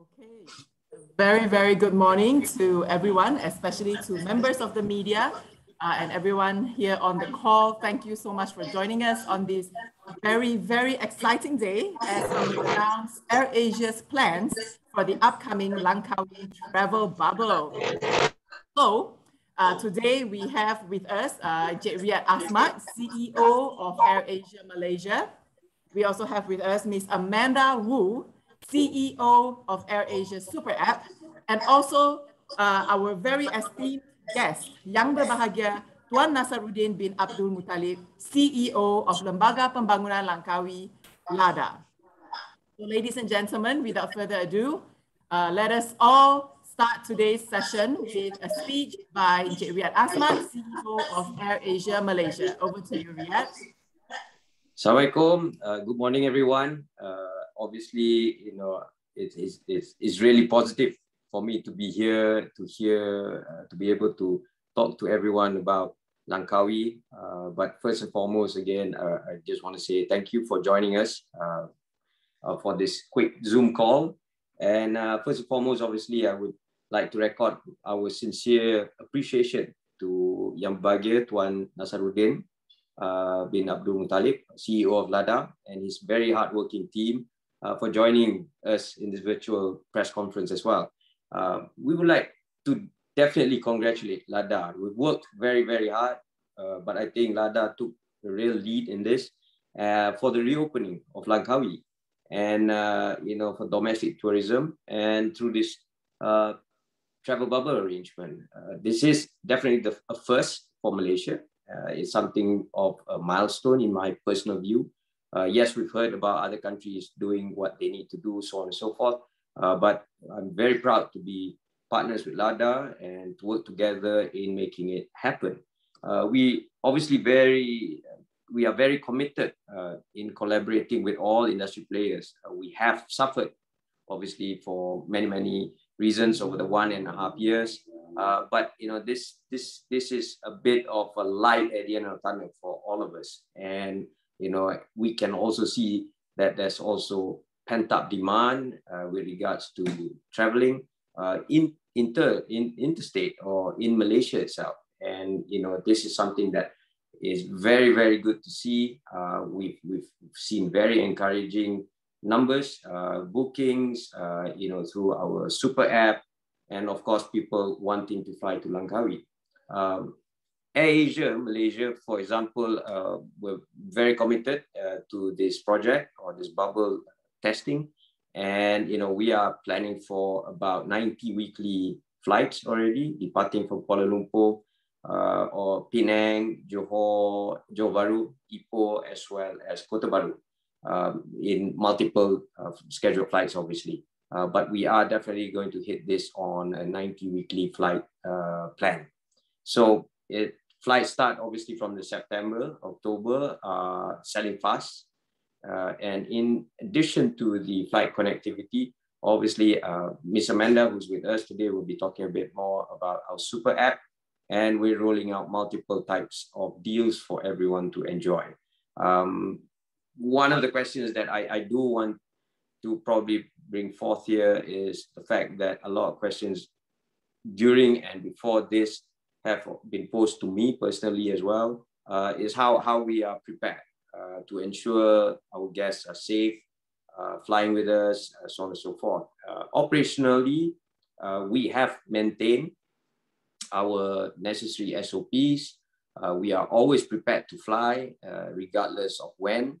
Okay. Very, very good morning to everyone, especially to members of the media uh, and everyone here on the call. Thank you so much for joining us on this very, very exciting day as we announce AirAsia's plans for the upcoming Langkawi travel bubble. So uh, today we have with us uh, Asmat, CEO of AirAsia Malaysia. We also have with us Ms. Amanda Woo, CEO of AirAsia Super App, and also uh, our very esteemed guest, yang berbahagia Tuan Nasaruddin bin Abdul Muttalib, CEO of Lembaga Pembangunan Langkawi, LADA. So ladies and gentlemen, without further ado, uh, let us all start today's session with a speech by Riad Asmat, CEO of AirAsia Malaysia. Over to you, Riad. Assalamualaikum. Uh, good morning, everyone. Uh, obviously, you know, it is it's, it's really positive for me to be here, to hear, uh, to be able to talk to everyone about Langkawi. Uh, but first and foremost, again, uh, I just want to say thank you for joining us uh, uh for this quick Zoom call. And uh, first and foremost, obviously, I would like to record our sincere appreciation to Yang Bahagia Tuan Nasaruddin uh, bin Abdul Muttalib, CEO of LADA, and his very hardworking team for joining us in this virtual press conference as well. we would like to definitely congratulate Lada. We've worked very, very hard, uh, but I think Lada took the real lead in this uh, for the reopening of Langkawi and, uh, you know, for domestic tourism and through this uh, travel bubble arrangement. Uh, this is definitely the a first for Malaysia. Uh, it's something of a milestone in my personal view. yes, we've heard about other countries doing what they need to do, so on and so forth. but I'm very proud to be partners with LADA and to work together in making it happen. Uh, we obviously very, we are very committed uh, in collaborating with all industry players. Uh, we have suffered obviously for many, many reasons over the one and a half years. Uh, but you know this this this is a bit of a light at the end of the tunnel for all of us, and you know we can also see that there's also pent up demand uh, with regards to traveling uh, in inter in interstate or in Malaysia itself. And you know, this is something that is very very good to see. Uh, we've we've seen very encouraging numbers, uh, bookings, uh, you know, through our super app, and of course, people wanting to fly to Langkawi. Um, Asia, Malaysia, for example, uh, we're very committed uh, to this project or this bubble testing. And you know, we are planning for about 90 weekly flights already, departing from Kuala Lumpur uh, or Penang, Johor, Johor Bahru, Ipoh, as well as Kota Bharu um, in multiple uh, scheduled flights, obviously. Uh, but we are definitely going to hit this on a 90 weekly flight uh, plan. So it flights start obviously from the September, October, uh, selling fast. Uh, and in addition to the flight connectivity, obviously, uh, Miss Amanda, who's with us today, will be talking a bit more about our super app. And we're rolling out multiple types of deals for everyone to enjoy. Um, one of the questions that I, I do want to probably bring forth here is the fact that a lot of questions during and before this have been posed to me personally as well, uh, is how, how we are prepared uh, to ensure our guests are safe, uh, flying with us, uh, so on and so forth. operationally, we have maintained our necessary SOPs. we are always prepared to fly, regardless of when.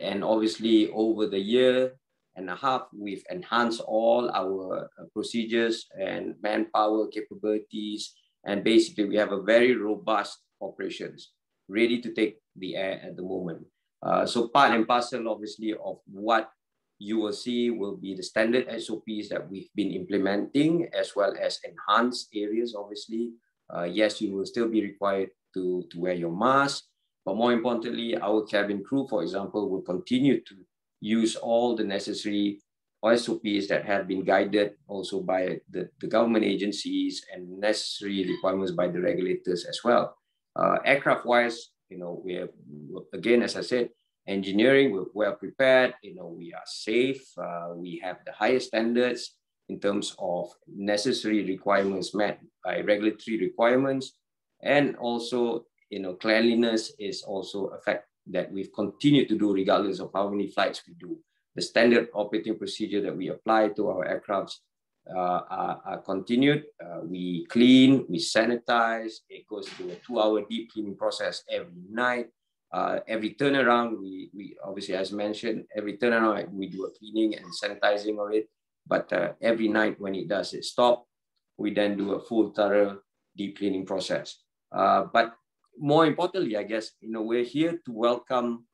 And obviously, over the year, and a half, we've enhanced all our procedures and manpower capabilities. And basically, we have a very robust operations ready to take the air at the moment. Uh, so part and parcel, obviously, of what you will see will be the standard SOPs that we've been implementing, as well as enhanced areas, obviously. Uh, yes, you will still be required to, to wear your mask, but more importantly, our cabin crew, for example, will continue to use all the necessary SOPs that have been guided also by the, the government agencies and necessary requirements by the regulators as well. Uh, aircraft wise, you know, we have, again, as I said, engineering, we're well prepared, you know, we are safe, uh, we have the highest standards in terms of necessary requirements met by regulatory requirements. And also, you know, cleanliness is also a fact that we've continued to do regardless of how many flights we do the standard operating procedure that we apply to our aircrafts uh, are, are, continued. Uh, we clean, we sanitize. It goes through a two-hour deep cleaning process every night. Uh, every turnaround, we, we obviously, as mentioned, every turnaround we do a cleaning and sanitizing of it. But uh, every night when it does it stop, we then do a full thorough deep cleaning process. Uh, but more importantly, I guess, you know, we're here to welcome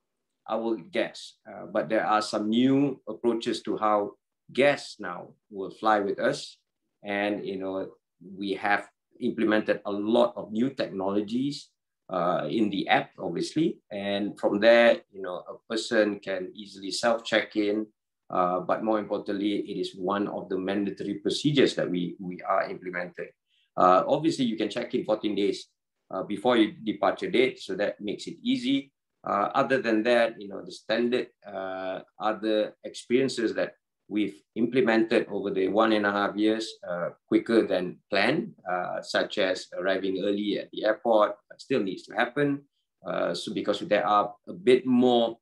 our guests. Uh, but there are some new approaches to how guests now will fly with us. And, you know, we have implemented a lot of new technologies uh, in the app, obviously. And from there, you know, a person can easily self-check-in. Uh, but more importantly, it is one of the mandatory procedures that we, we are implementing. Uh, obviously, you can check in 14 days uh, before your departure date, so that makes it easy. Uh, other than that, you know, the standard uh, other experiences that we've implemented over the one and a half years uh, quicker than planned, uh, such as arriving early at the airport, still needs to happen. Uh, so because there are a bit more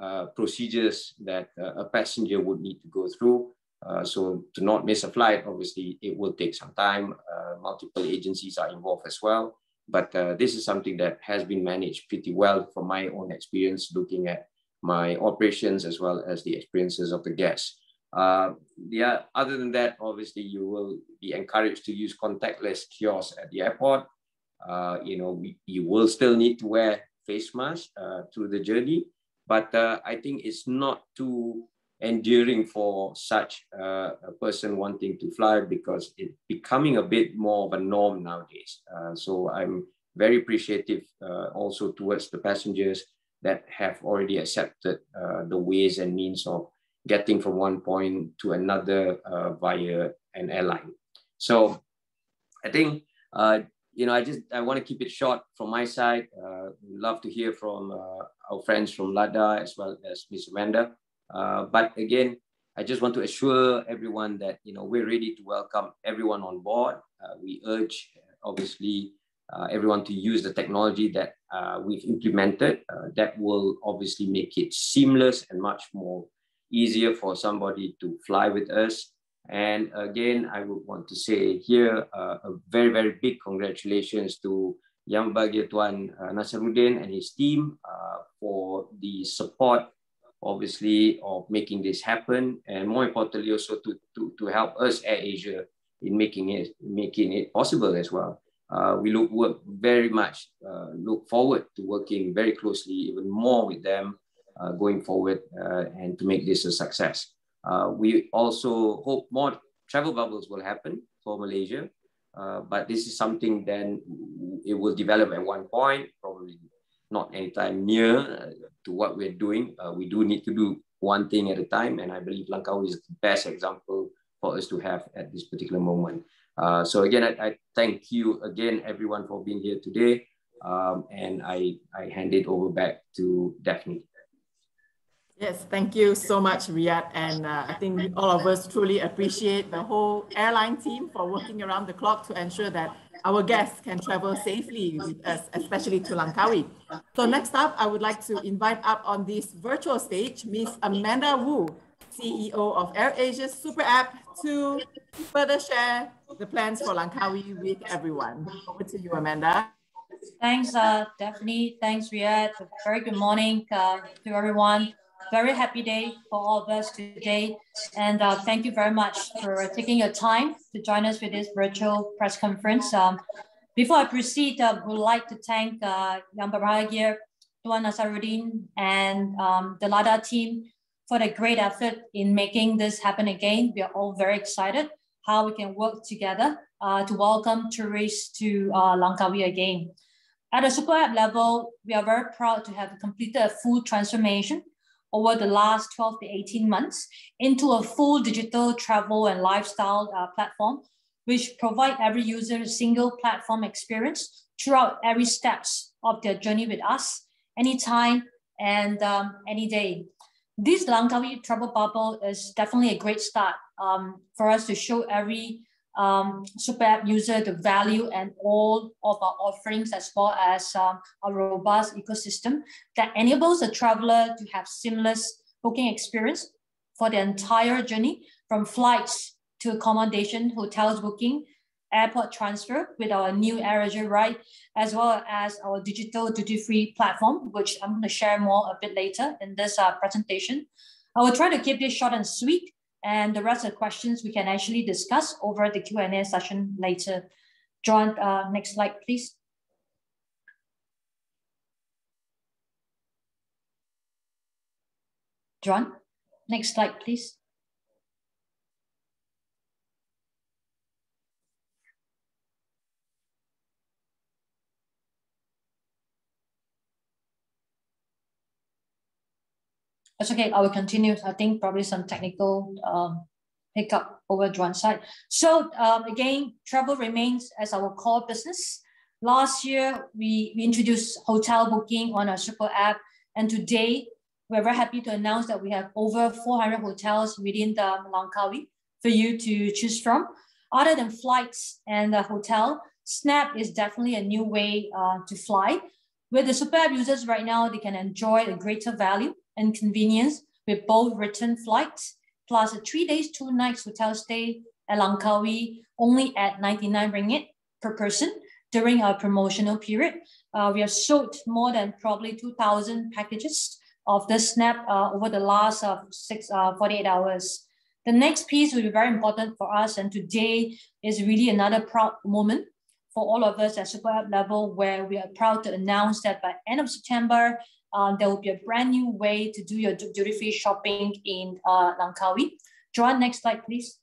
uh, procedures that a passenger would need to go through. so to not miss a flight, obviously it will take some time. multiple agencies are involved as well. But uh, this is something that has been managed pretty well from my own experience looking at my operations as well as the experiences of the guests. Uh, yeah, other than that, obviously you will be encouraged to use contactless kiosks at the airport. Uh, you know, we, you will still need to wear face mask uh, through the journey, but uh, I think it's not too enduring for such uh, a person wanting to fly because it's becoming a bit more of a norm nowadays. Uh, so I'm very appreciative uh, also towards the passengers that have already accepted uh, the ways and means of getting from one point to another uh, via an airline. So I think, uh, you know, I just, I want to keep it short from my side. love to hear from our friends from LADA as well as Ms. Amanda. Uh, but again, I just want to assure everyone that you know we're ready to welcome everyone on board. Uh, we urge, obviously, uh, everyone to use the technology that uh, we've implemented. Uh, that will obviously make it seamless and much more easier for somebody to fly with us. And again, I would want to say here a very, very big congratulations to Yang Bahagia Tuan Nasaruddin and his team for the support obviously, of making this happen, and more importantly, also to, to, to help us at Asia in making it making it possible as well. Uh, we look work very much uh, look forward to working very closely, even more with them uh, going forward, uh, and to make this a success. Uh, we also hope more travel bubbles will happen for Malaysia, uh, but this is something then it will develop at one point, probably not anytime near uh, to what we're doing. Uh, we do need to do one thing at a time, and I believe Langkawi is the best example for us to have at this particular moment. Uh, so again, I, I, thank you again, everyone, for being here today, um, and I, I hand it over back to Daphne. Yes, thank you so much, Riad. And uh, I think all of us truly appreciate the whole airline team for working around the clock to ensure that our guests can travel safely with us, especially to Langkawi. So next up, I would like to invite up on this virtual stage, Miss Amanda Woo, CEO of AirAsia's Super App, to further share the plans for Langkawi with everyone. Over to you, Amanda. Thanks, uh, Daphne. Thanks, Riad. Very good morning uh, to everyone very happy day for all of us today. And uh, thank you very much for taking your time to join us for this virtual press conference. Um, before I proceed, I uh, would like to thank uh, Yang Bahagia, Tuan Nasaruddin, and um, the LADA team for the great effort in making this happen again. We are all very excited how we can work together uh, to welcome tourists to uh, Langkawi again. At a super app level, we are very proud to have completed a full transformation over the last 12 to 18 months into a full digital travel and lifestyle uh, platform, which provide every user a single platform experience throughout every steps of their journey with us, anytime and um, any day. This Langkawi travel bubble is definitely a great start um, for us to show every um, super app user the value and all of our offerings as well as um, a robust ecosystem that enables a traveler to have seamless booking experience for the entire journey from flights to accommodation, hotels booking, airport transfer with our new AirAsia Ride, as well as our digital duty-free platform, which I'm going to share more a bit later in this uh, presentation. I will try to keep this short and sweet, and the rest of the questions we can actually discuss over the Q&A session later. John, uh, next slide, please. John, next slide, please. That's okay. I will continue. I think probably some technical um, hiccup over Juan's side. So um, again, travel remains as our core business. Last year, we, we introduced hotel booking on our super app. And today, we're very happy to announce that we have over 400 hotels within the Langkawi for you to choose from. Other than flights and the hotel, Snap is definitely a new way uh, to fly. With the super app users right now, they can enjoy a greater value and convenience with both return flights plus a three days, two nights hotel stay at Langkawi only at 99 ringgit per person during our promotional period. Uh, we have sold more than probably 2,000 packages of the snap uh, over the last uh, six, uh, 48 hours. The next piece will be very important for us, and today is really another proud moment for all of us at Super App level, where we are proud to announce that by end of September, um, there will be a brand new way to do your duty-free shopping in uh, Langkawi. Joan, next slide, please.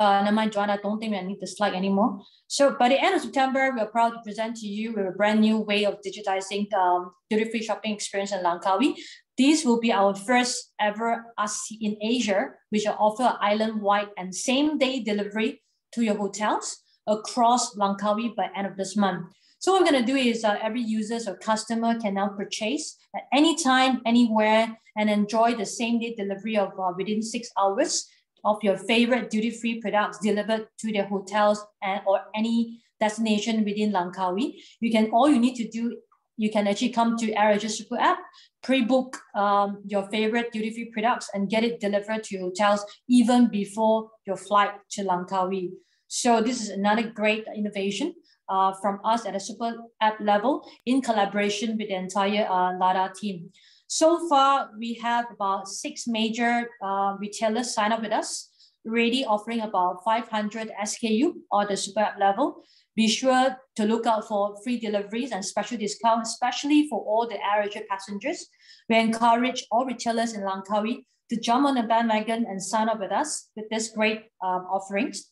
Uh, never mind, I don't think I need the slide anymore. So by the end of September, we are proud to present to you with a brand new way of digitizing the um, duty-free shopping experience in Langkawi. This will be our first ever RC in Asia, which will offer island-wide and same-day delivery to your hotels across Langkawi by end of this month. So what we're gonna do is uh, every user or customer can now purchase at any time, anywhere, and enjoy the same day delivery of uh, within six hours of your favorite duty-free products delivered to their hotels and or any destination within Langkawi. You can, all you need to do, you can actually come to AirAsia Super App, pre-book um, your favorite duty-free products and get it delivered to your hotels even before your flight to Langkawi. So this is another great innovation uh, from us at a super app level in collaboration with the entire uh, Lada team. So far, we have about six major uh, retailers sign up with us, already offering about 500 SKU on the super app level. Be sure to look out for free deliveries and special discounts, especially for all the AirAsia passengers. We encourage all retailers in Langkawi to jump on the bandwagon and sign up with us with this great um, offerings.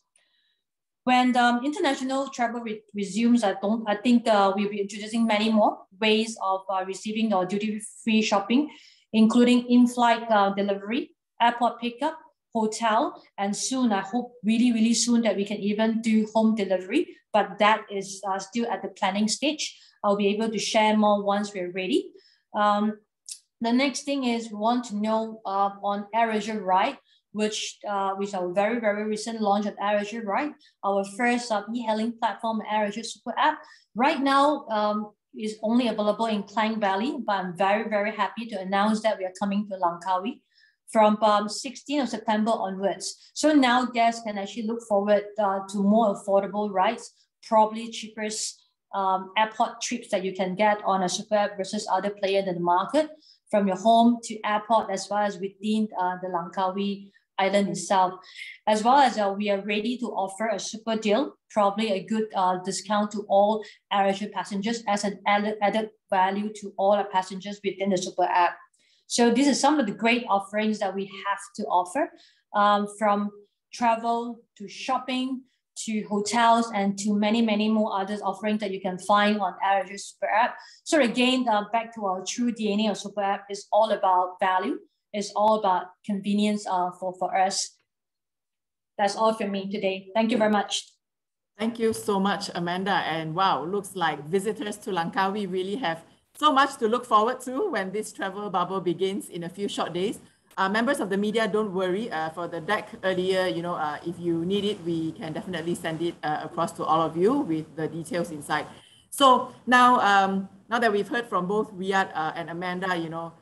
When um, international travel re resumes, I don't. I think uh, we'll be introducing many more ways of uh, receiving our duty-free shopping, including in-flight uh, delivery, airport pickup, hotel, and soon I hope really really soon that we can even do home delivery. But that is uh, still at the planning stage. I'll be able to share more once we're ready. Um, the next thing is we want to know uh, on AirAsia Ride which uh, which our very very recent launch of AirAsia Ride? our first uh, e-hailing platform, AirAsia Super App. Right now, um, is only available in Klang Valley, but I'm very very happy to announce that we are coming to Langkawi from um, 16th of September onwards. So now guests can actually look forward uh, to more affordable rides, probably cheapest um, airport trips that you can get on a super app versus other players in the market from your home to airport as well as within uh, the Langkawi island itself, as well as uh, we are ready to offer a super deal, probably a good uh, discount to all AirAsia passengers as an added, value to all our passengers within the super app. So this is some of the great offerings that we have to offer um, from travel to shopping to hotels and to many, many more others offerings that you can find on AirAsia Super App. So again, uh, back to our true DNA of Super App is all about value. It's all about convenience uh, for, for us. That's all from me today. Thank you very much. Thank you so much, Amanda. And wow, looks like visitors to Langkawi really have so much to look forward to when this travel bubble begins in a few short days. Uh, members of the media, don't worry. Uh, for the deck earlier, you know, uh, if you need it, we can definitely send it uh, across to all of you with the details inside. So now, um, now that we've heard from both Riad uh, and Amanda, you know,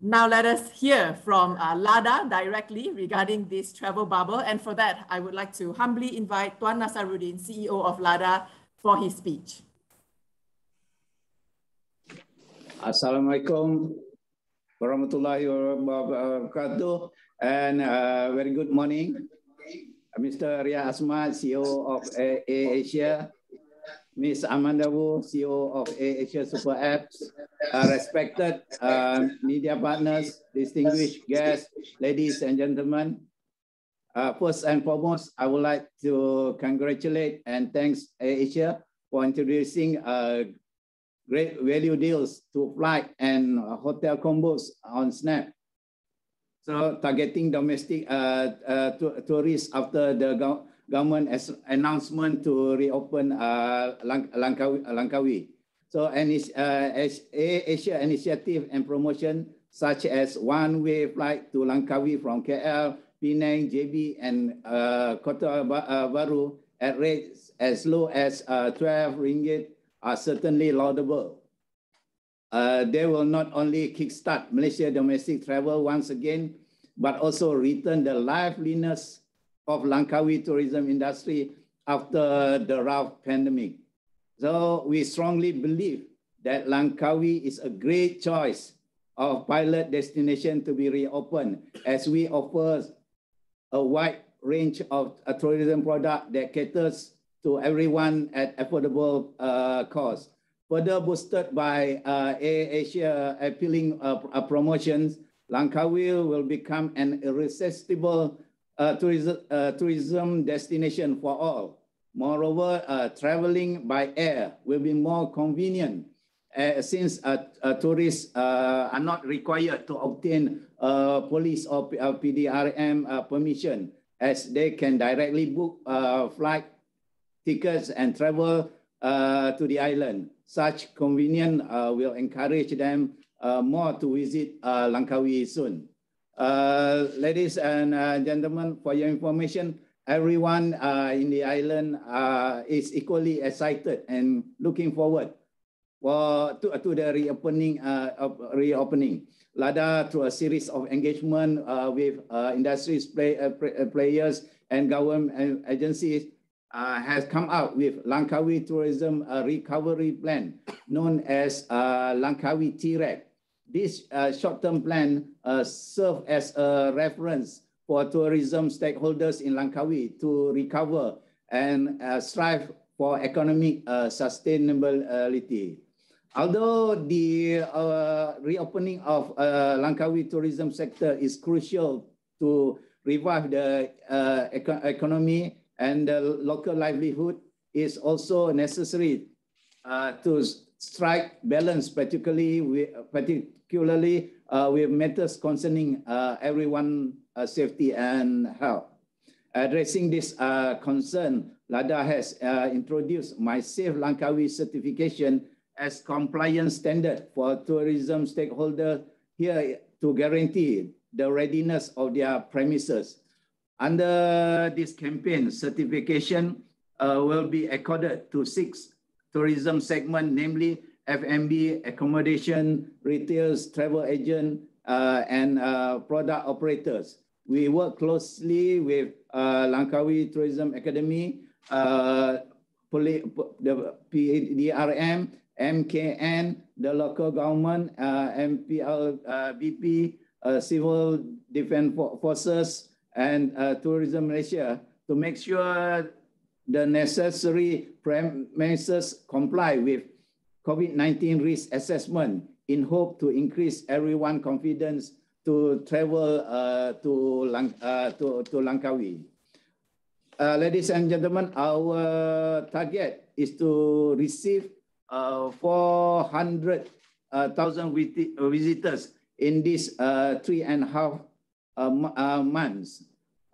now let us hear from uh, Lada directly regarding this travel bubble. And for that, I would like to humbly invite Tuan Nasaruddin, CEO of Lada, for his speech. Assalamualaikum warahmatullahi wabarakatuh and uh, very good morning. Mr. Ria Asma, CEO of Asia, Ms. Amanda Woo, CEO of Asia Super Apps, uh, respected uh, media partners, distinguished guests, ladies and gentlemen. Uh, first and foremost, I would like to congratulate and thanks Asia for introducing uh, great value deals to flight and hotel combos on Snap. So targeting domestic uh, uh, tourists after the go government announcement to reopen uh, Lang Langkawi, Langkawi. So and uh, Asia initiative and promotion such as one-way flight to Langkawi from KL, Penang, JB, and uh, Kota uh, Bharu at rates as low as uh, 12 ringgit are certainly laudable. Uh, they will not only kickstart Malaysia domestic travel once again, but also return the liveliness of Langkawi tourism industry after the rough pandemic. So we strongly believe that Langkawi is a great choice of pilot destination to be reopened as we offer a wide range of a tourism product that caters to everyone at affordable uh, cost. Further boosted by uh, Asia appealing uh, uh, promotions, Langkawi will become an irresistible uh, tourism, uh, tourism destination for all. Moreover, traveling by air will be more convenient uh, since uh, uh, tourists are not required to obtain police or PDRM permission as they can directly book flight tickets and travel uh, to the island. Such convenience uh, will encourage them uh, more to visit uh, Langkawi soon. Uh, ladies and uh, gentlemen, for your information, everyone uh, in the island uh, is equally excited and looking forward for to, to the reopening uh, of reopening. LADA through a series of engagement uh, with uh, industries play, uh, players and government agencies uh, has come out with Langkawi Tourism uh, Recovery Plan, known as uh, Langkawi TREC. This uh, short-term plan uh, serves as a reference for tourism stakeholders in Langkawi to recover and uh, strive for economic uh, sustainability. Although the uh, reopening of uh, Langkawi tourism sector is crucial to revive the uh, eco economy and the local livelihood is also necessary uh, to strike balance, particularly with, particularly uh, with matters concerning uh, everyone uh, safety and health. Addressing this uh, concern, LADA has uh, introduced My Safe Langkawi certification as compliance standard for tourism stakeholders here to guarantee the readiness of their premises under this campaign, certification uh, will be accorded to six tourism segments, namely F&B, accommodation, retailers, travel agent, uh, and uh, product operators. We work closely with uh, Langkawi Tourism Academy, uh, the PDRM, MKN, the local government, uh, MPL, uh, uh, Civil Defense Forces, and uh, Tourism Malaysia to make sure the necessary premises comply with COVID-19 risk assessment in hope to increase everyone confidence to travel uh, to, Lang uh, to, to Langkawi. uh, ladies and gentlemen, our target is to receive uh, 400,000 uh, visitors in these uh, three and a half uh, uh, months.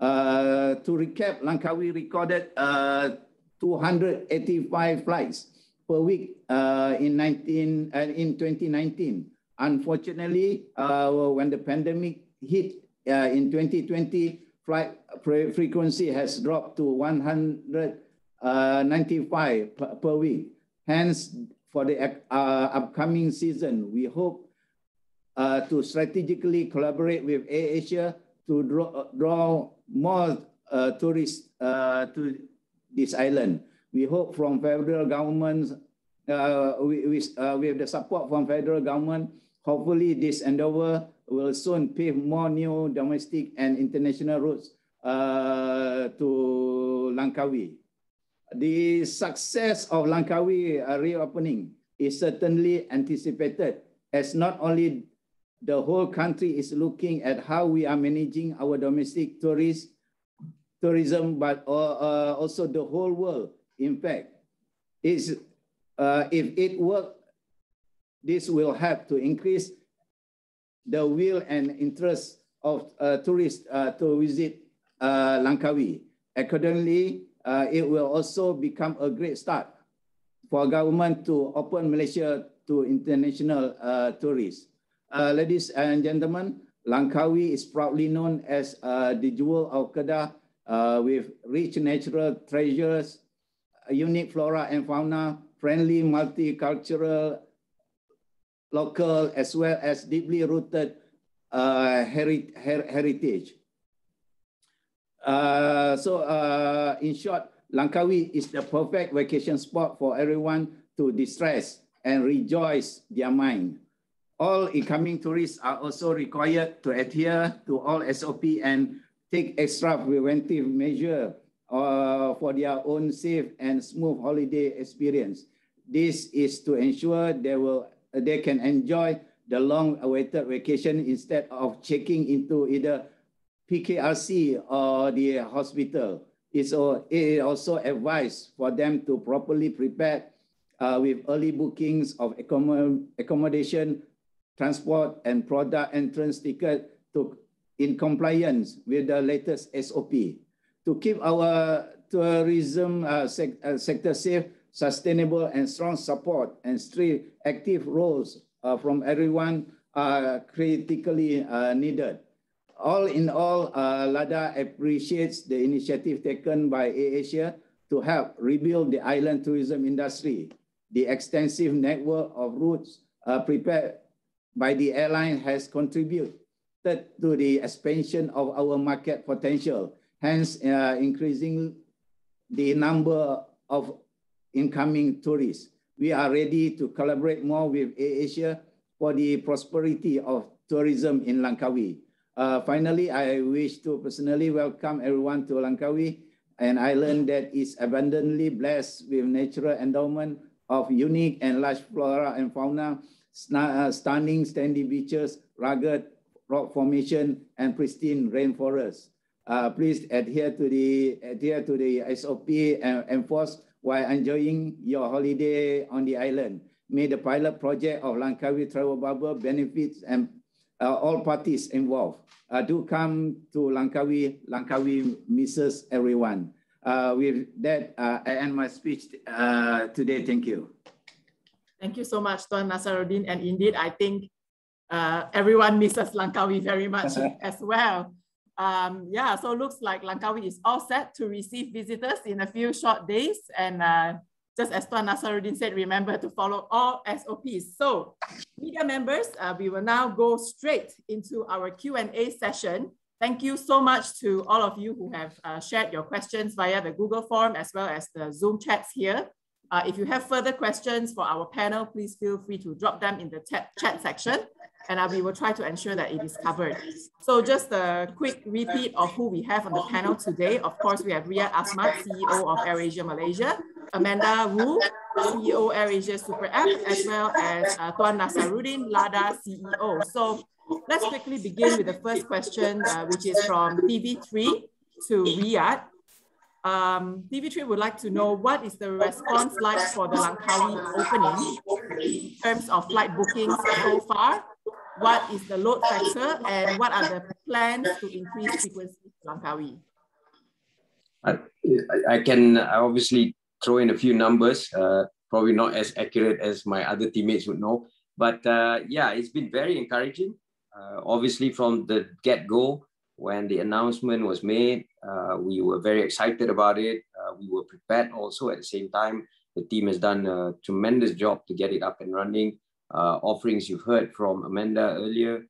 Uh, to recap, Langkawi recorded uh, 285 flights per week uh, in 19 uh, in 2019. Unfortunately, uh, when the pandemic hit in 2020, flight frequency has dropped to 195 per, per week. Hence, for the upcoming season, we hope to strategically collaborate with AirAsia to draw, draw more uh, tourists uh, to this island. We hope from federal government, uh, we, uh, with the support from federal government, hopefully this endeavor will soon pave more new domestic and international routes uh, to Langkawi. The success of Langkawi uh, reopening is certainly anticipated as not only the whole country is looking at how we are managing our domestic tourist tourism, but uh, also the whole world. In fact, is uh, if it works, this will help to increase the will and interest of uh, tourists uh, to visit uh, Langkawi. Accordingly, uh, it will also become a great start for government to open Malaysia to international uh, tourists. Uh, ladies and gentlemen, Langkawi is proudly known as uh, the jewel of Kedah uh, with rich natural treasures, unique flora and fauna, friendly multicultural, local, as well as deeply rooted uh, heri her heritage. Uh, so uh, in short, Langkawi is the perfect vacation spot for everyone to distress and rejoice their mind. All incoming tourists are also required to adhere to all SOP and take extra preventive measure uh, for their own safe and smooth holiday experience. This is to ensure they will they can enjoy the long-awaited vacation instead of checking into either PKRC or the hospital. It's also advised for them to properly prepare uh, with early bookings of accommodation, transport, and product entrance ticket to in compliance with the latest SOP. To keep our tourism uh, sec uh, sector safe, sustainable, and strong support and strict active roles uh, from everyone are critically uh, needed. All in all, uh, LADA appreciates the initiative taken by AirAsia to help rebuild the island tourism industry. The extensive network of routes uh, prepared by the airline has contributed to the expansion of our market potential, hence uh, increasing the number of incoming tourists. We are ready to collaborate more with AirAsia for the prosperity of tourism in Langkawi. Uh, finally, I wish to personally welcome everyone to Langkawi, an island that is abundantly blessed with natural endowment of unique and large flora and fauna, stunning sandy beaches, rugged rock formation, and pristine rainforest. Uh, please adhere to the adhere to the SOP and enforce while enjoying your holiday on the island. May the pilot project of Langkawi Travel Bubble benefits and uh, all parties involved. Uh, do come to Langkawi. Langkawi misses everyone. Uh, with that, uh, I end my speech uh, today. Thank you. Thank you so much, Tuan Nasaruddin. And indeed, I think uh, everyone misses Langkawi very much as well. Um, yeah, so looks like Langkawi is all set to receive visitors in a few short days. And uh, just as Tuan Nasaruddin said, remember to follow all SOPs. So media members, uh, we will now go straight into our Q&A session. Thank you so much to all of you who have uh, shared your questions via the Google form as well as the Zoom chats here. Uh, if you have further questions for our panel, please feel free to drop them in the chat section and uh, we will try to ensure that it is covered. So just a quick repeat of who we have on the panel today. Of course, we have Riad Asmat, CEO of AirAsia Malaysia, Amanda Woo, CEO AirAsia Super App, as well as uh, Tuan Nasaruddin, LADA CEO. So let's quickly begin with the first question, uh, which is from TV3 to Riad. Um, TV3 would like to know what is the response like for the Langkawi opening in terms of flight bookings so far? What is the load factor and what are the plans to increase frequency to Langkawi? I, I can obviously throw in a few numbers, uh, probably not as accurate as my other teammates would know. But uh, yeah, it's been very encouraging. Uh, obviously, from the get go, when the announcement was made, uh, we were very excited about it. Uh, we were prepared also at the same time. The team has done a tremendous job to get it up and running. Uh, offerings you've heard from Amanda earlier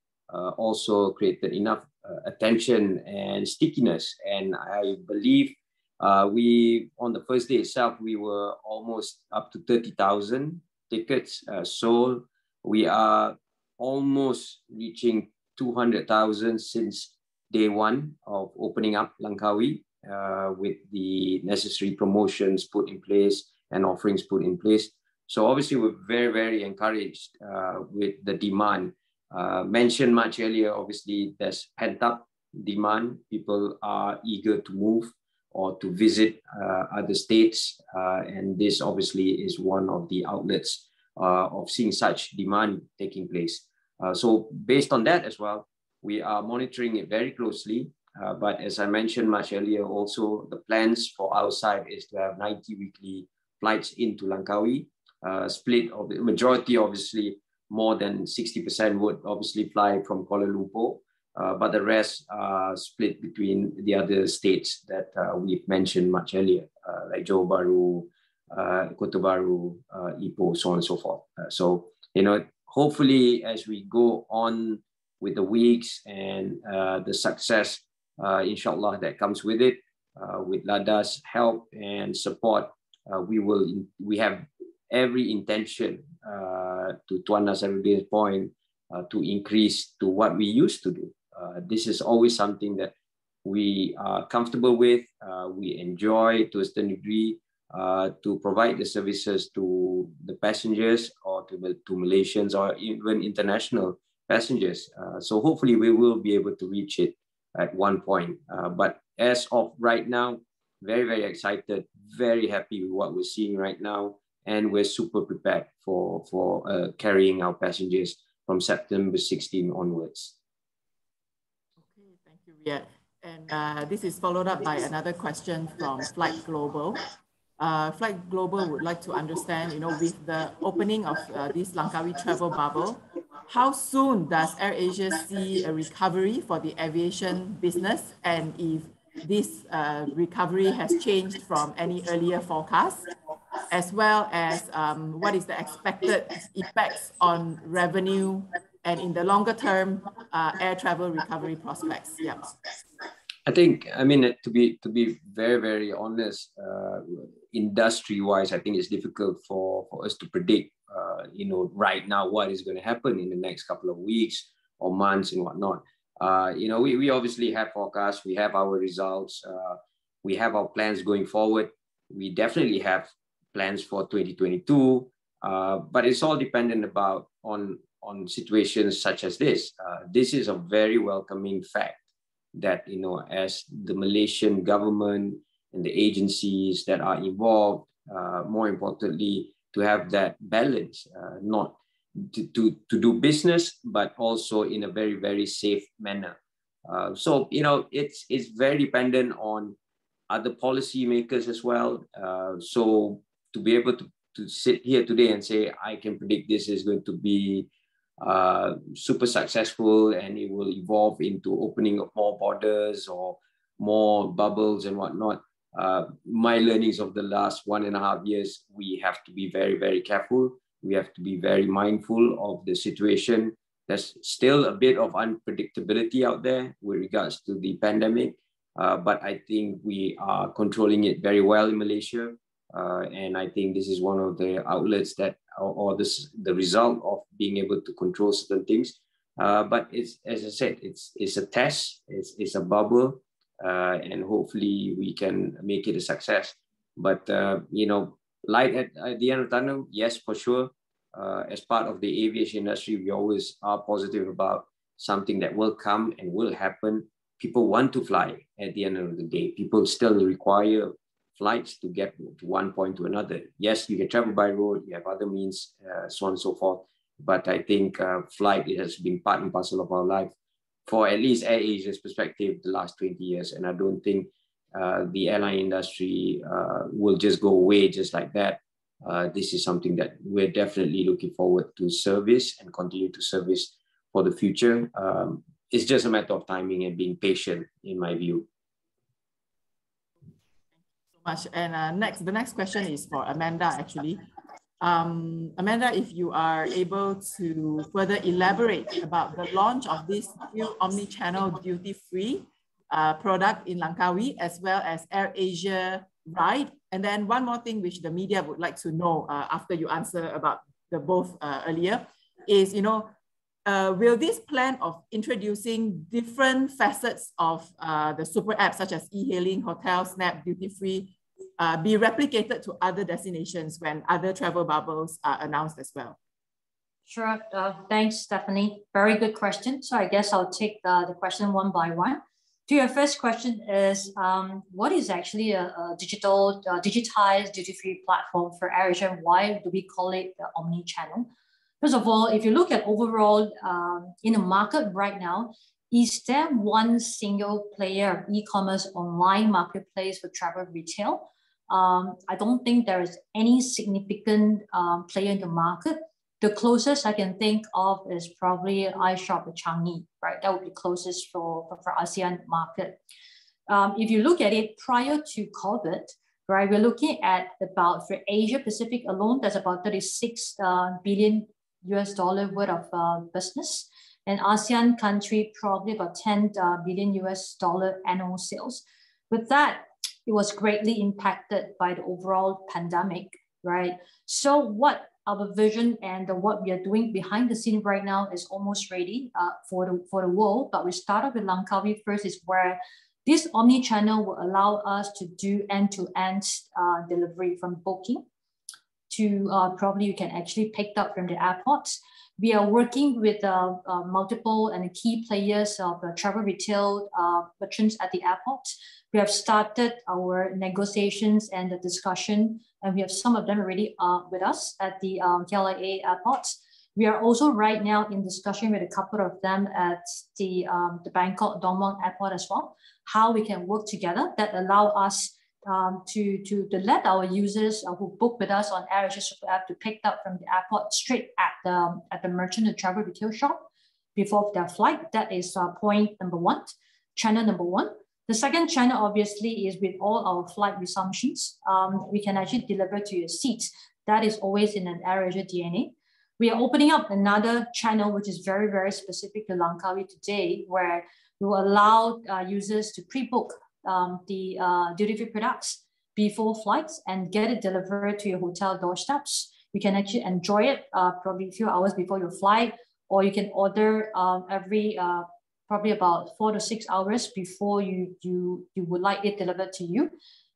also created enough attention and stickiness. And I believe uh, we on the first day itself we were almost up to 30,000 tickets uh, sold. We are almost reaching 200,000 since day one of opening up Langkawi uh, with the necessary promotions put in place and offerings put in place. So obviously we're very, very encouraged uh, with the demand. Uh, mentioned much earlier, obviously there's pent up demand. People are eager to move or to visit uh, other states. Uh, and this obviously is one of the outlets uh, of seeing such demand taking place. so based on that as well, we are monitoring it very closely. but as I mentioned much earlier, also the plans for our side is to have 90 weekly flights into Langkawi, uh, split of the majority, obviously, more than 60% would obviously fly from Kuala Lumpur. Uh, but the rest are split between the other states that uh, we've mentioned much earlier, uh, like Johor Bahru, uh, Kota Bharu, uh, Ipoh, so on and so forth. Uh, so, you know, hopefully as we go on with the weeks and the success, inshallah, that comes with it, with LADA's help and support, we will, we have every intention to Tuan Nasaruddin's point uh, to increase to what we used to do. Uh, this is always something that we are comfortable with, uh, we enjoy to a certain degree uh, to provide the services to the passengers or to, to Malaysians or even international passengers. Uh, so hopefully we will be able to reach it at one point. Uh, but as of right now, very, very excited, very happy with what we're seeing right now. And we're super prepared for, for uh, carrying our passengers from September 16 onwards. Yeah, and uh, this is followed up by another question from Flight Global. Uh, Flight Global would like to understand, you know, with the opening of uh, this Langkawi travel bubble, how soon does AirAsia see a recovery for the aviation business and if this uh, recovery has changed from any earlier forecast, as well as um, what is the expected effects on revenue and in the longer term uh, air travel recovery prospects? Yeah. I think, I mean, to be to be very very honest, uh, industry wise, I think it's difficult for for us to predict. Uh, you know, right now what is going to happen in the next couple of weeks or months and whatnot. Uh, you know, we, we obviously have forecasts, we have our results, uh, we have our plans going forward. We definitely have plans for 2022, uh, but it's all dependent about on on situations such as this. Uh, this is a very welcoming fact that, you know, as the Malaysian government and the agencies that are involved, uh, more importantly, to have that balance, uh, not to, to, to do business, but also in a very, very safe manner. Uh, so, you know, it's, it's very dependent on other policymakers as well. Uh, so to be able to, to sit here today and say, I can predict this is going to be uh, super successful and it will evolve into opening of more borders or more bubbles and whatnot. Uh, my learnings of the last one and a half years, we have to be very, very careful. We have to be very mindful of the situation. There's still a bit of unpredictability out there with regards to the pandemic, uh, but I think we are controlling it very well in Malaysia. Uh, and I think this is one of the outlets that or, or this the result of being able to control certain things. Uh, but it's as I said, it's it's a test, it's it's a bubble, uh, and hopefully we can make it a success. But uh, you know, light at, at, the end of the tunnel, yes, for sure. Uh, as part of the aviation industry, we always are positive about something that will come and will happen. People want to fly at the end of the day. People still require flights to get to one point to another. Yes, you can travel by road, you have other means, uh, so on and so forth. But I think uh, flight has been part and parcel of our life for at least Air Asia's perspective the last 20 years. And I don't think uh, the airline industry uh, will just go away just like that. Uh, this is something that we're definitely looking forward to service and continue to service for the future. Um, it's just a matter of timing and being patient, in my view. So much. And uh, next, the next question is for Amanda, actually. Um, Amanda, if you are able to further elaborate about the launch of this new omni-channel duty-free uh, product in Langkawi, as well as Air Asia ride. And then one more thing which the media would like to know uh, after you answer about the both uh, earlier is, you know, uh, will this plan of introducing different facets of uh, the super app, such as e-hailing, hotel, snap, duty-free, uh, be replicated to other destinations when other travel bubbles are announced as well? Sure. Uh, thanks, Stephanie. Very good question. So I guess I'll take uh, the question one by one. To your first question is, um, what is actually a, a digital, uh, digitized duty-free platform for AirAsia? Why do we call it the omni-channel? First of all, if you look at overall um, in the market right now, is there one single player of e-commerce online marketplace for travel retail um, I don't think there is any significant um, player in the market. The closest I can think of is probably iShop Changi, right? That would be closest for, for, for ASEAN market. Um, if you look at it prior to COVID, right, we're looking at about for Asia Pacific alone, there's about 36 uh, billion US dollar worth of uh, business. And ASEAN country, probably about 10 uh, billion US dollar annual sales. With that, it was greatly impacted by the overall pandemic, right? So what our vision and what we are doing behind the scene right now is almost ready uh, for, the, for the world. But we started with Langkawi first is where this omni-channel will allow us to do end-to-end uh, delivery from booking to uh, probably you can actually pick up from the airports. We are working with uh, uh, multiple and key players of travel retail uh, merchants at the airport we have started our negotiations and the discussion, and we have some of them already uh, with us at the um, KLIA airport. We are also right now in discussion with a couple of them at the, um, the Bangkok Don Mueang airport as well, how we can work together that allow us um, to, to, to let our users uh, who book with us on AirAsia Super App to pick up from the airport straight at the, at the merchant and travel retail shop before their flight. That is uh, point number one, channel number one. The second channel obviously is with all our flight resumptions. Um, we can actually deliver to your seats. That is always in an AirAsia DNA. We are opening up another channel, which is very, very specific to Langkawi today, where we will allow uh, users to pre-book um, the uh, duty-free products before flights and get it delivered to your hotel doorsteps. You can actually enjoy it uh, probably a few hours before your flight, or you can order um, every uh, probably about four to six hours before you, you, you would like it delivered to you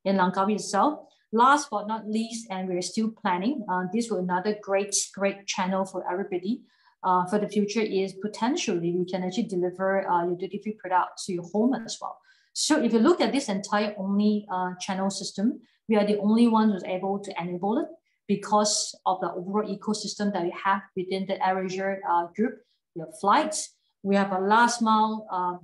in Langkawi itself. Last but not least, and we're still planning, uh, this will another great, great channel for everybody uh, for the future is potentially we can actually deliver uh, your duty-free product to your home as well. So if you look at this entire omni uh, channel system, we are the only ones who's able to enable it because of the overall ecosystem that we have within the AirAsia uh, group. Have flights, we have a last mile uh,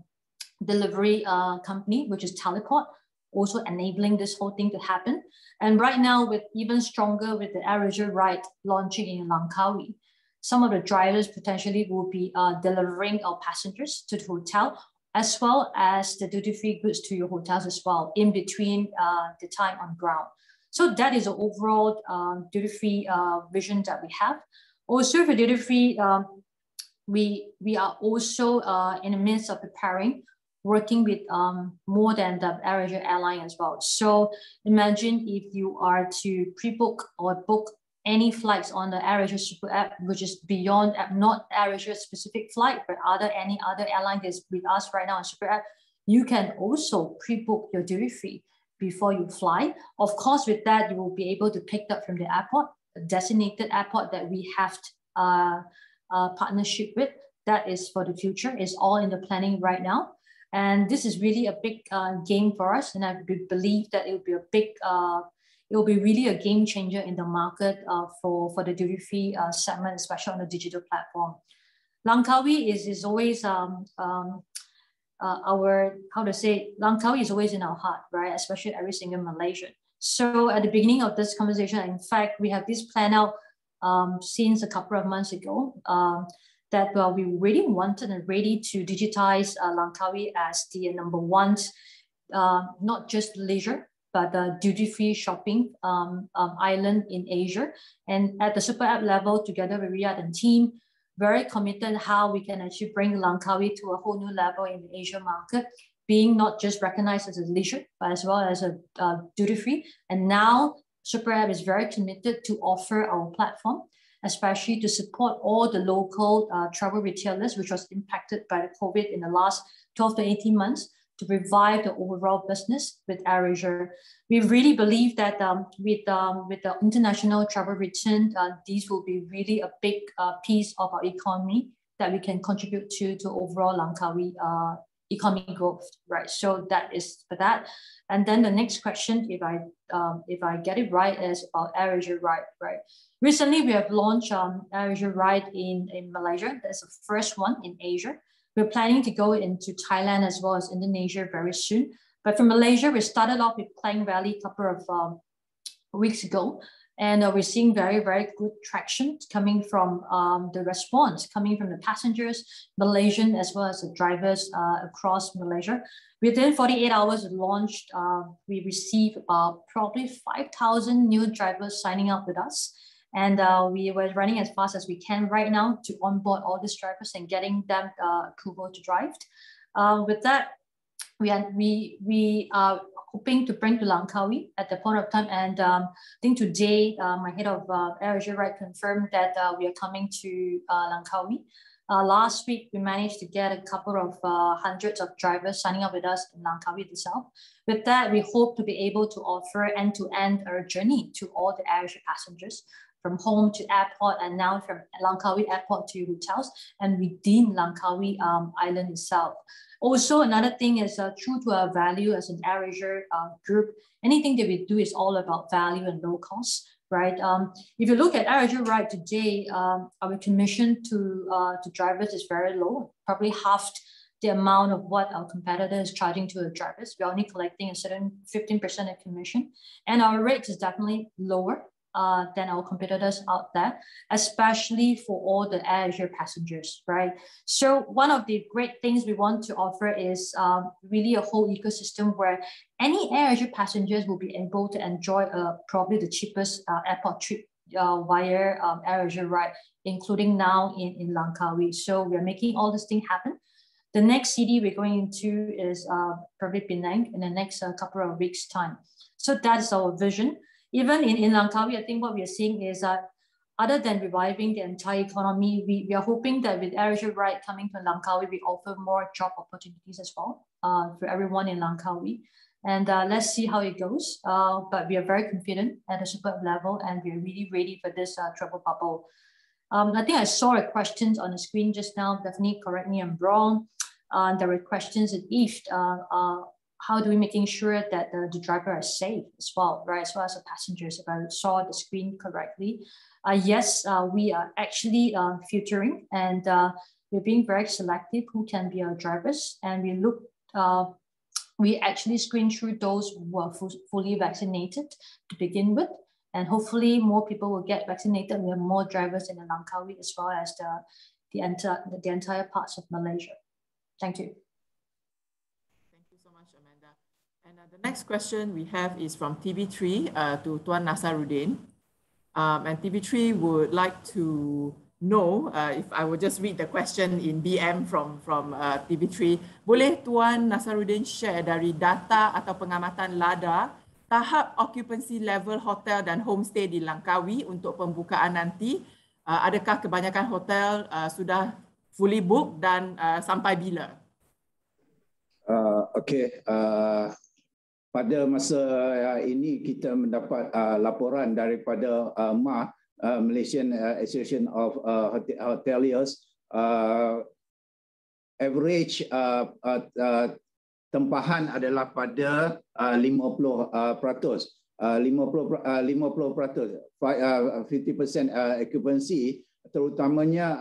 delivery uh, company, which is Teleport, also enabling this whole thing to happen. And right now, with even stronger with the AirAsia Ride launching in Langkawi, some of the drivers potentially will be uh, delivering our passengers to the hotel, as well as the duty-free goods to your hotels as well, in between uh, the time on ground. So that is the overall um, duty-free uh, vision that we have. Also for duty-free, um, we we are also uh, in the midst of preparing, working with um, more than the AirAsia airline as well. So imagine if you are to pre-book or book any flights on the AirAsia Super App, which is beyond not AirAsia specific flight, but other any other airline that's with us right now on Super App, you can also pre-book your duty free before you fly. Of course, with that, you will be able to pick up from the airport, a designated airport that we have uh, uh, partnership with. That is for the future. It's all in the planning right now. And this is really a big uh, game for us. And I believe that it will be a big, uh, it will be really a game changer in the market uh, for, for the duty free uh, segment, especially on the digital platform. Langkawi is, is always um, um, uh, our, how to say, Langkawi is always in our heart, right? Especially every single Malaysian. So at the beginning of this conversation, in fact, we have this plan out um, since a couple of months ago um, that well, we really wanted and ready to digitize uh, Langkawi as the number one, uh, not just leisure, but the duty-free shopping um, um, island in Asia. And at the super app level, together with Riad and team, very committed how we can actually bring Langkawi to a whole new level in the Asia market being not just recognized as a leisure, but as well as a uh, duty free. And now Super App is very committed to offer our platform, especially to support all the local uh, travel retailers, which was impacted by the COVID in the last 12 to 18 months to revive the overall business with AirAsia. We really believe that um, with, um, with the international travel return, uh, these will be really a big uh, piece of our economy that we can contribute to to overall Langkawi uh, economic growth, right? So that is for that. And then the next question, if I um, if I get it right, is about AirAsia Ride, right? Recently, we have launched um, AirAsia Ride in, in Malaysia. That's the first one in Asia. We're planning to go into Thailand as well as Indonesia very soon. But for Malaysia, we started off with Klang Valley a couple of um, weeks ago. And uh, we're seeing very, very good traction coming from um, the response, coming from the passengers, Malaysian, as well as the drivers uh, across Malaysia. Within 48 hours of launch, uh, we received about probably 5,000 new drivers signing up with us. And uh, we were running as fast as we can right now to onboard all these drivers and getting them uh, approval to drive. Uh, with that, we, are, we, we are hoping to bring to Langkawi at the point of time. And um, I think today, uh, my head of uh, AirAsia Ride confirmed that uh, we are coming to uh, Langkawi. Uh, last week, we managed to get a couple of uh, hundreds of drivers signing up with us in Langkawi itself. With that, we hope to be able to offer end-to-end our journey to all the AirAsia passengers from home to airport and now from Langkawi airport to hotels and within Langkawi um, island itself. Also, another thing is uh, true to our value as an AirAsia uh, group, anything that we do is all about value and low cost, right? Um, if you look at AirAsia Ride today, um, our commission to, uh, to drivers is very low, probably half the amount of what our competitor is charging to the drivers. We're only collecting a certain 15% of commission. And our rate is definitely lower uh, than our competitors out there, especially for all the Air AirAsia passengers, right? So one of the great things we want to offer is um, really a whole ecosystem where any Air AirAsia passengers will be able to enjoy uh, probably the cheapest uh, airport trip uh, via um, AirAsia ride, including now in, in Langkawi. So we're making all this thing happen. The next city we're going into is uh, probably Penang in the next uh, couple of weeks time. So that's our vision even in, in Langkawi, I think what we are seeing is that other than reviving the entire economy, we, we are hoping that with AirAsia Ride coming to Langkawi, we offer more job opportunities as well uh, for everyone in Langkawi. And uh, let's see how it goes. Uh, but we are very confident at the super level and we are really ready for this uh, travel bubble. Um, I think I saw a question on the screen just now. Definitely correct me I'm wrong. Uh, there were questions uh, how do we making sure that the, the driver are safe as well, right? As well as the passengers, if I saw the screen correctly. Uh, yes, uh, we are actually uh, filtering and uh, we're being very selective who can be our drivers. And we look, uh, we actually screen through those who are fully vaccinated to begin with. And hopefully more people will get vaccinated. We have more drivers in the Langkawi as well as the, the, enter, the entire parts of Malaysia. Thank you. The next question we have is from TV3 uh, to Tuan Nasaruddin. Um, and TV3 would like to know, uh, if I would just read the question in BM from, from uh, TV3, boleh Tuan Nasaruddin share dari data atau pengamatan LADA tahap occupancy level hotel dan homestay di Langkawi untuk pembukaan nanti? Uh, adakah kebanyakan hotel uh, sudah fully booked dan uh, sampai bila? Uh, okay, uh, pada masa uh, ini kita mendapat uh, laporan daripada uh, MA uh, Malaysian Association of Hoteliers average tempahan adalah pada uh, 50 uh, peratus. Uh, 50 uh, 50 peratus, uh, 50% uh, occupancy terutamanya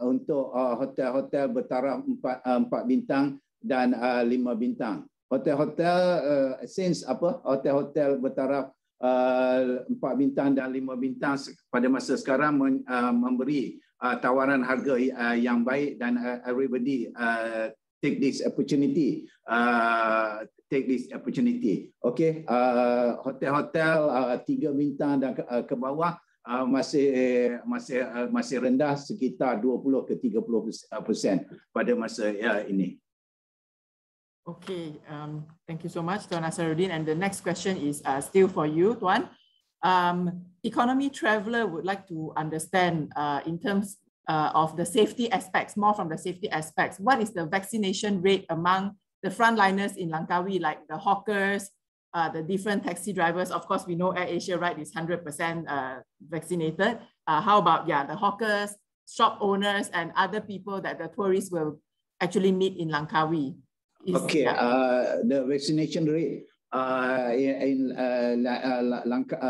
untuk hotel-hotel bertaraf 4 uh, 4 bintang dan uh, 5 bintang. Hotel-hotel uh, since apa? Hotel-hotel bertaraf uh, 4 bintang dan 5 bintang pada masa sekarang men, uh, memberi uh, tawaran harga uh, yang baik dan uh, everybody uh, take this opportunity uh, take this opportunity okay uh, hotel-hotel uh, tiga bintang dan ke, uh, ke bawah uh, masih masih uh, masih rendah sekitar 20 ke 30 persen pada masa ya, ini Okay, um, thank you so much, Tuan Nasaruddin. And the next question is uh, still for you, Tuan. Um, economy traveler would like to understand uh, in terms uh, of the safety aspects, more from the safety aspects. What is the vaccination rate among the frontliners in Langkawi, like the hawkers, uh, the different taxi drivers? Of course, we know Air Asia, right, is 100% uh, vaccinated. Uh, how about, yeah, the hawkers, shop owners, and other people that the tourists will actually meet in Langkawi? Okay, uh, the vaccination rate uh, in uh,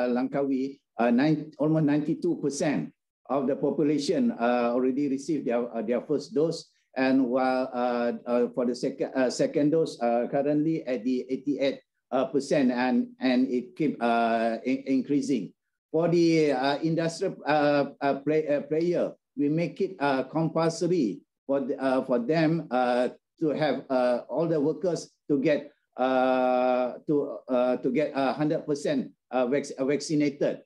Langkawi, nine, almost 92% of the population uh, already received their, uh, their first dose. And while uh, uh for the second, uh, second dose, uh, currently at the 88 percent, and, and it keep in increasing. For the industrial play, player, we make it compulsory for, the, for them to have all the workers to get uh, to uh, to get uh, 100% uh, vac vaccinated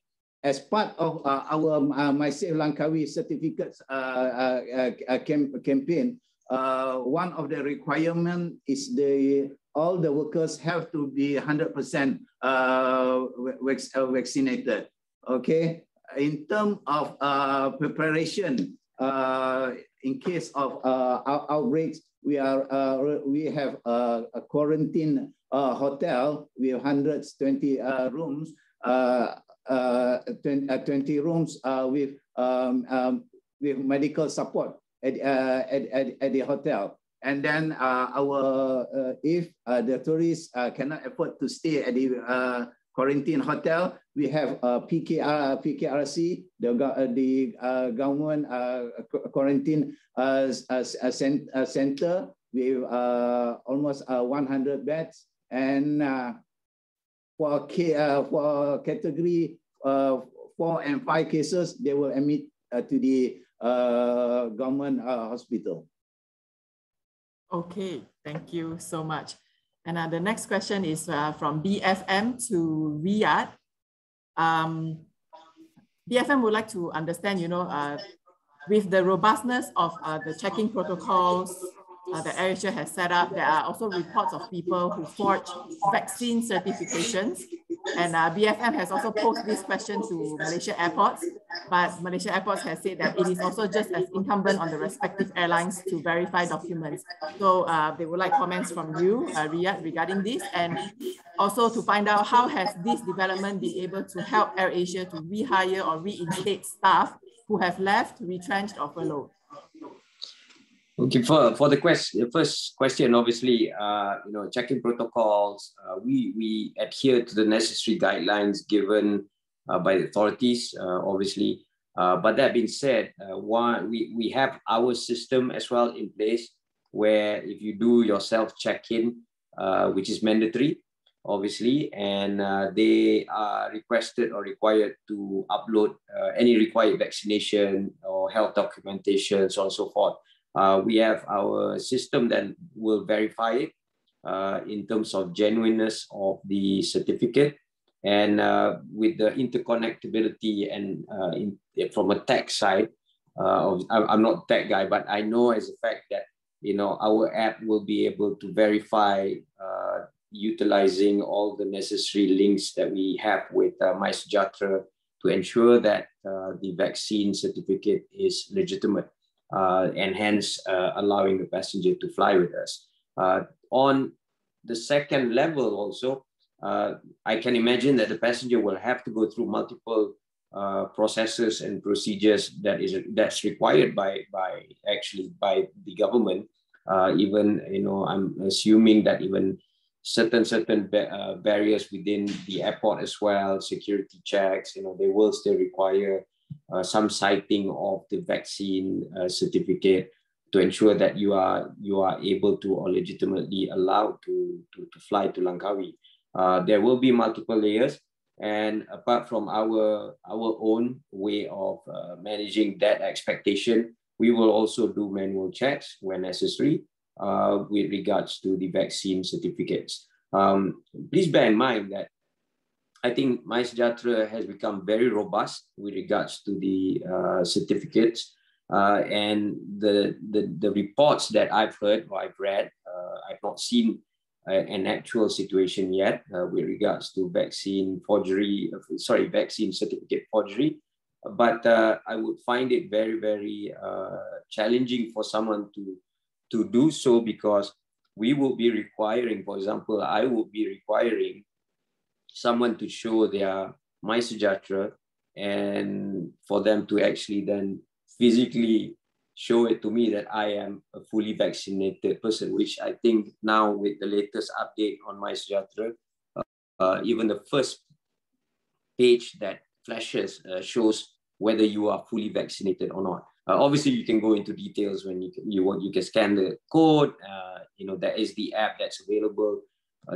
as part of uh, our uh, My Safe Langkawi certificates uh, uh, uh camp campaign, uh, one of the requirement is the all the workers have to be 100% vaccinated. Okay, in terms of preparation, in case of outbreaks, we are we have a quarantine hotel. We have 120 rooms. Uh, 20, uh, 20 rooms uh, with um, um, with medical support at, at, at, at the hotel. And then our if the tourists cannot afford to stay at the quarantine hotel. We have a PKR, PKRC, the, uh, the uh, government uh, quarantine center with almost 100 beds. And for, uh, for category uh, four and five cases, they will admit uh, to the uh, government uh, hospital. Okay, thank you so much. And uh, the next question is uh, from BFM to Riad. Um, BFM would like to understand, you know, uh, with the robustness of uh, the checking protocols uh, that AirAsia has set up, there are also reports of people who forge vaccine certifications. And uh, BFM has also posed this question to Malaysia airports, but Malaysia airports has said that it is also just as incumbent on the respective airlines to verify documents. So uh, they would like comments from you, uh, Riad, regarding this, and also to find out how has this development been able to help AirAsia to rehire or reinstate staff who have left, retrenched, or furloughed. Okay, for, for the question, first question, obviously, uh, you know, checking protocols, uh, we, we adhere to the necessary guidelines given uh, by the authorities, uh, obviously. Uh, but that being said, uh, one, we, we have our system as well in place where if you do your self check-in, which is mandatory, obviously, and they are requested or required to upload any required vaccination or health documentation, so on and so forth uh, we have our system that will verify it uh, in terms of genuineness of the certificate and uh, with the interconnectability and uh, in, from a tech side uh, I'm not tech guy, but I know as a fact that you know our app will be able to verify uh, utilizing all the necessary links that we have with uh, MySejahtera to ensure that the vaccine certificate is legitimate and hence uh, allowing the passenger to fly with us. Uh, on the second level also, I can imagine that the passenger will have to go through multiple uh, processes and procedures that is that's required by by actually by the government Uh, even you know, I'm assuming that even certain certain ba- uh, barriers within the airport as well, security checks. You know, they will still require uh, some sighting of the vaccine uh, certificate to ensure that you are you are able to or legitimately allowed to to, to fly to Langkawi. Uh, there will be multiple layers, and apart from our our own way of uh, managing that expectation, we will also do manual checks when necessary uh, with regards to the vaccine certificates. Um, please bear in mind that I think MySejahtera has become very robust with regards to the uh, certificates. Uh, and the, the, the reports that I've heard or I've read, uh, I've not seen an actual situation yet uh, with regards to vaccine forgery, uh, sorry, vaccine certificate forgery. But uh, I would find it very, very challenging for someone to, to do so because we will be requiring, for example, I will be requiring someone to show their my MySejahtera and for them to actually then physically show it to me that I am a fully vaccinated person, which I think now with the latest update on MySejahtera, uh, uh, even the first page that flashes uh, shows whether you are fully vaccinated or not. Uh, obviously, you can go into details when you can, you want you can scan the code. Uh, you know there is the app that's available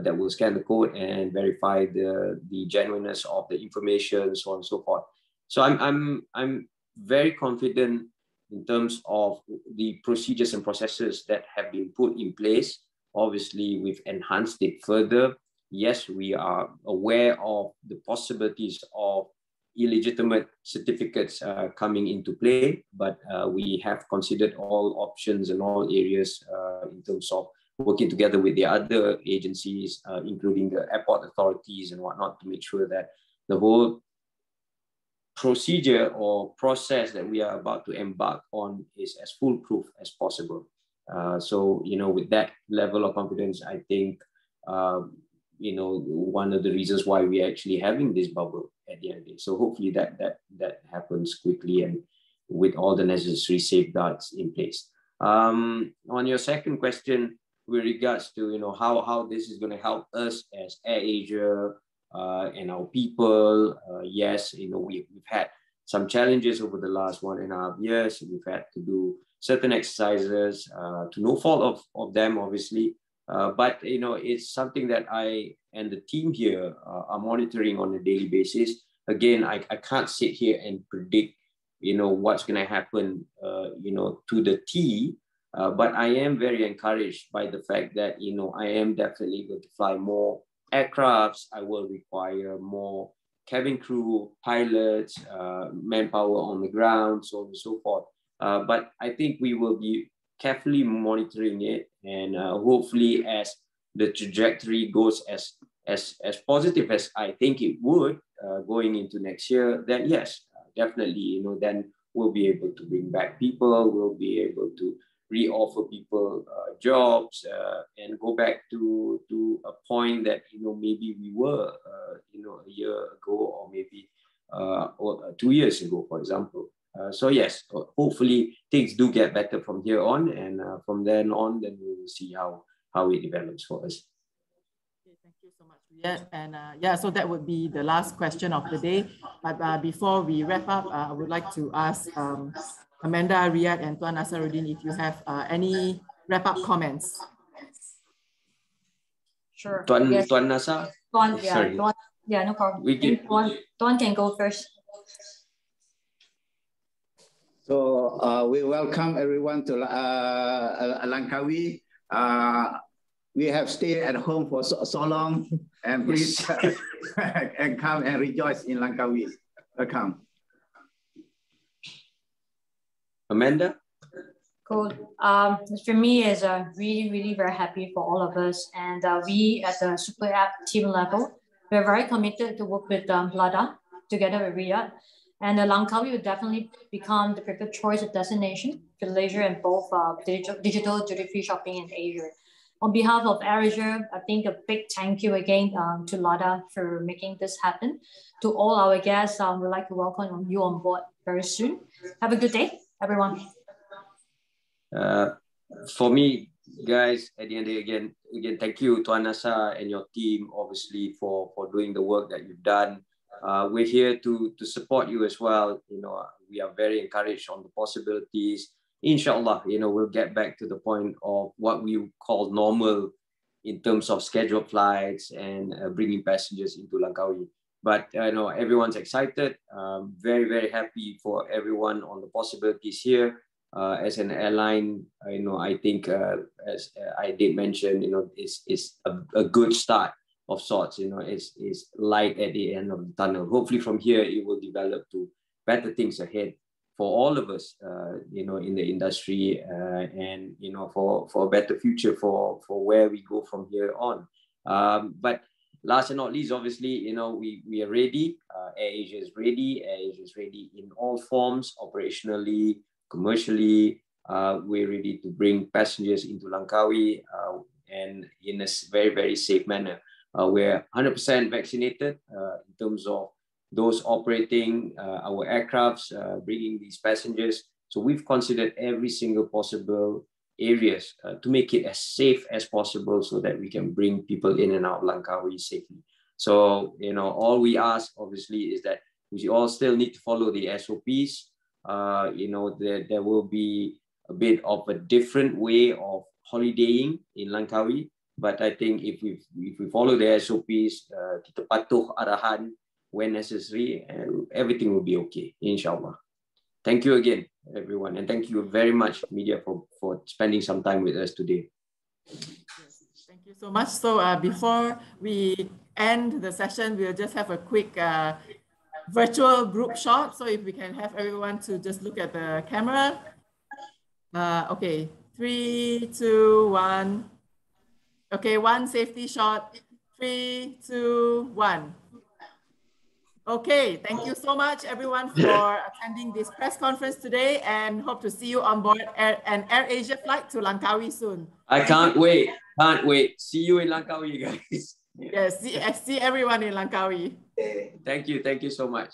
that will scan the code and verify the the genuineness of the information, so on and so forth. So I'm I'm I'm very confident in terms of the procedures and processes that have been put in place. Obviously, we've enhanced it further. Yes, we are aware of the possibilities of illegitimate certificates uh, coming into play, but uh, we have considered all options and all areas uh, in terms of working together with the other agencies, uh, including the airport authorities and whatnot, to make sure that the whole procedure or process that we are about to embark on is as foolproof as possible. Uh, so, you know, with that level of confidence, I think um, you know one of the reasons why we're actually having this bubble at the end of the day. So hopefully that that that happens quickly and with all the necessary safeguards in place. Um, on your second question, with regards to you know how how this is going to help us as Air Asia uh, and our people, uh, yes, you know we, we've had some challenges over the last one and a half years. We've had to do certain exercises uh, to no fault of, of them, obviously. Uh, but you know, it's something that I and the team here uh, are monitoring on a daily basis. Again, I, I can't sit here and predict, you know, what's going to happen, uh, you know, to the T. Uh, but I am very encouraged by the fact that you know I am definitely going to fly more aircrafts. I will require more cabin crew, pilots, uh, manpower on the ground, so on and so forth. but I think we will be carefully monitoring it and uh, hopefully as the trajectory goes as as as positive as I think it would uh, going into next year, then yes, uh, definitely, you know, then we'll be able to bring back people, we'll be able to re-offer people uh, jobs uh, and go back to to a point that you know maybe we were uh, you know a year ago or maybe or two years ago, for example. Uh, so yes, hopefully things do get better from here on, and uh, from then on, then we will see how how it develops for us. Okay, thank you so much. And uh, yeah, so that would be the last question of the day. But uh, before we wrap up, uh, I would like to ask um, Amanda, Riad, and Tuan Nasaruddin if you have any wrap up comments. Sure. Tuan, yes. Tuan Nasa? Tuan, yeah, Sorry. Tuan, yeah, no problem. We can, Tuan, Tuan can go first. So uh, we welcome everyone to uh, Langkawi. Uh, we have stayed at home for so, so long, and please and come and rejoice in Langkawi. Welcome. Amanda? Cool. Um, for me, is uh, really, really very happy for all of us. And uh, we at the Super App team level, we're very committed to work with um, LADA together with Riad and uh, Langkawi will definitely become the preferred choice of destination for leisure and both uh, digital, digital duty-free shopping in Asia. On behalf of AirAsia, I think a big thank you again um, to Lada for making this happen. To all our guests, um, we'd like to welcome you on board very soon. Have a good day, everyone. Uh, for me, guys, at the end the again, again, thank you to Anasa and your team, obviously, for for doing the work that you've done. Uh, we're here to to support you as well. You know, we are very encouraged on the possibilities. Inshallah, you know, we'll get back to the point of what we call normal in terms of scheduled flights and uh, bringing passengers into Langkawi. But uh, you know, everyone's excited. Um, very very happy for everyone on the possibilities here uh, as an airline, you know, I think uh, as I did mention, you know, it's, it's a, a good start of sorts, you know, it's, it's light at the end of the tunnel. Hopefully from here, it will develop to better things ahead for all of us, uh, you know, in the industry uh, and, you know, for, for a better future for, for where we go from here on. Um, but last and not least, obviously, you know, we, we are ready. Uh, Air Asia is ready. Air Asia is ready in all forms, operationally, commercially. Uh, we're ready to bring passengers into Langkawi uh, and in a very, very safe manner. Uh, we're 100% vaccinated uh, in terms of those operating uh, our aircrafts, bringing these passengers. So we've considered every single possible areas to make it as safe as possible so that we can bring people in and out Langkawi safely. So, you know, all we ask obviously is that we all still need to follow the SOPs uh, you know, there, there will be a bit of a different way of holidaying in Langkawi. But I think if we if we follow the SOPs, uh, kita patuh arahan when necessary, and everything will be okay, inshallah. Thank you again, everyone. And thank you very much, media, for, for spending some time with us today. Thank you so much. So uh, before we end the session, we'll just have a quick uh, virtual group shot. So if we can have everyone to just look at the camera. Uh, okay, three, two, one. Okay, one safety shot. Three, two, one. Okay, thank you so much everyone for attending this press conference today and hope to see you on board Air, an Air Asia flight to Langkawi soon. I can't wait, can't wait. See you in Langkawi, guys. Yes, see, eh, see everyone in Langkawi. Thank you, thank you so much.